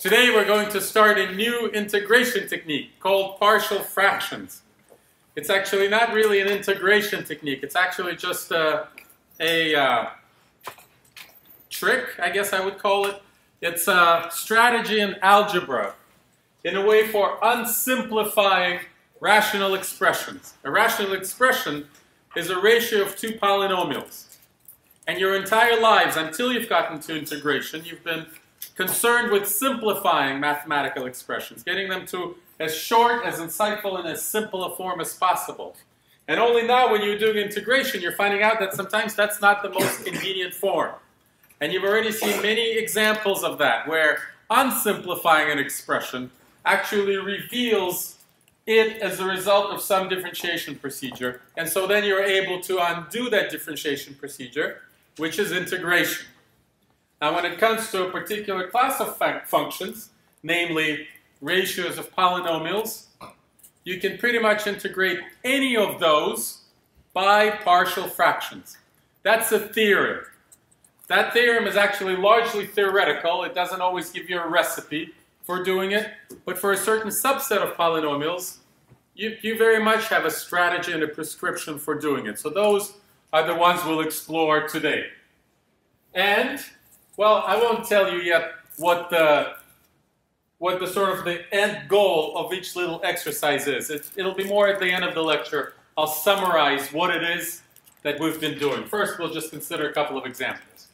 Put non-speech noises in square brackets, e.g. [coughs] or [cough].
Today we're going to start a new integration technique called partial fractions. It's actually not really an integration technique, it's actually just a, a uh, trick, I guess I would call it. It's a strategy in algebra in a way for unsimplifying rational expressions. A rational expression is a ratio of two polynomials. And your entire lives, until you've gotten to integration, you've been concerned with simplifying mathematical expressions, getting them to as short, as insightful, and as simple a form as possible. And only now, when you're doing integration, you're finding out that sometimes that's not the most [coughs] convenient form. And you've already seen many examples of that, where unsimplifying an expression actually reveals it as a result of some differentiation procedure. And so then you're able to undo that differentiation procedure, which is integration. Now, when it comes to a particular class of functions, namely ratios of polynomials, you can pretty much integrate any of those by partial fractions. That's a theorem. That theorem is actually largely theoretical. It doesn't always give you a recipe for doing it. But for a certain subset of polynomials, you, you very much have a strategy and a prescription for doing it. So those are the ones we'll explore today. And well, I won't tell you yet what the what the sort of the end goal of each little exercise is. It, it'll be more at the end of the lecture. I'll summarize what it is that we've been doing. First, we'll just consider a couple of examples.